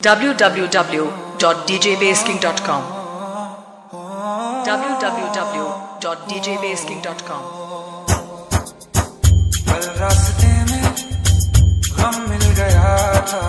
www.djbasking.com www.djbasking.com कल रास्ते में गम मिल गया था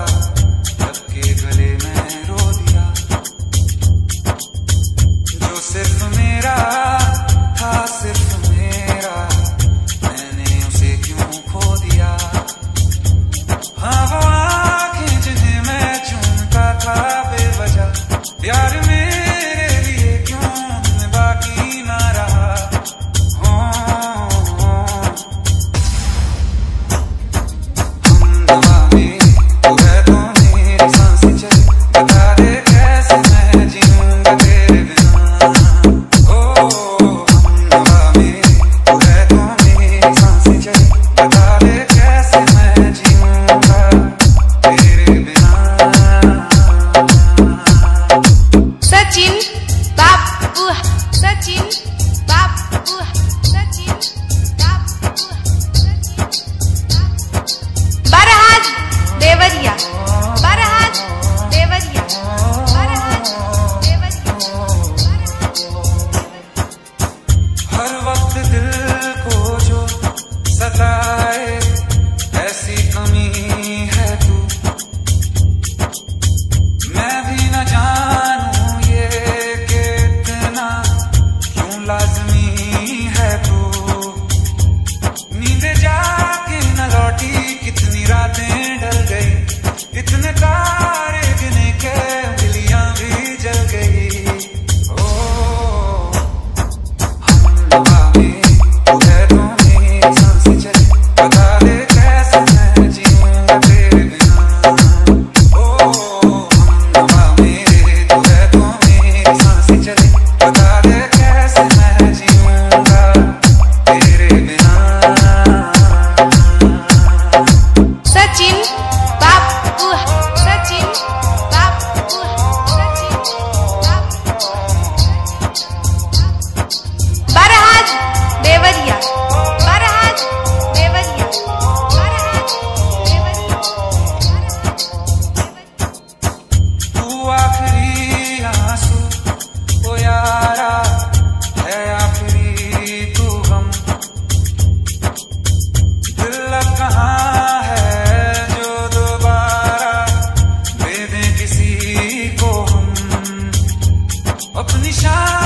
shine.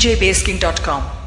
djbasking.com.